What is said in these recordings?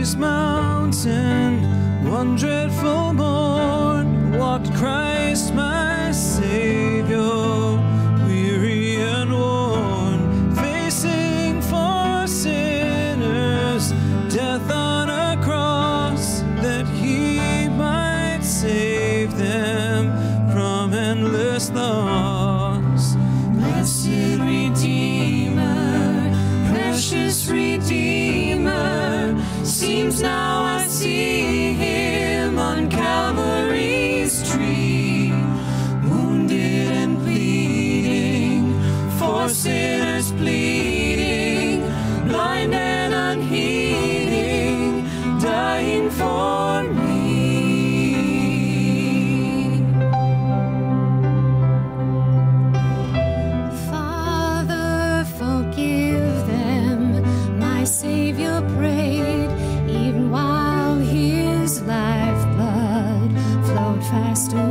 Calvary's mountain, one dreadful morn, walked Christ's. Seems now I see him on Calvary's tree, wounded and bleeding, for sinners pleading, flowed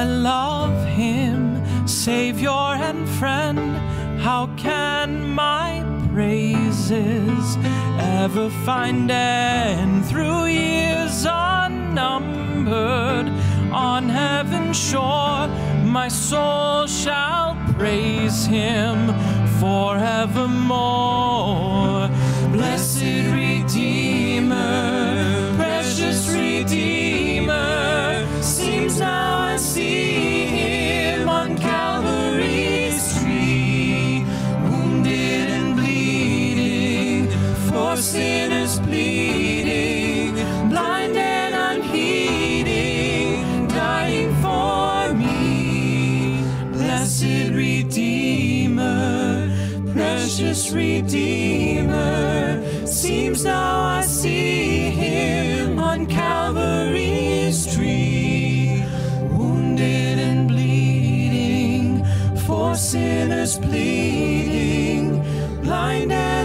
I love him, Savior and friend. How can my praises ever find end through years unnumbered? On heaven's shore, my soul shall praise him forevermore. Blessed Just Redeemer. Seems now I see him on Calvary's tree, wounded and bleeding, for sinners pleading, blind and